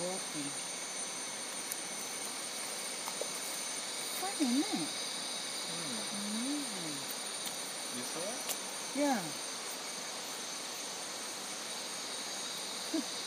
walking. Funny, isn't it? You saw it? Yeah.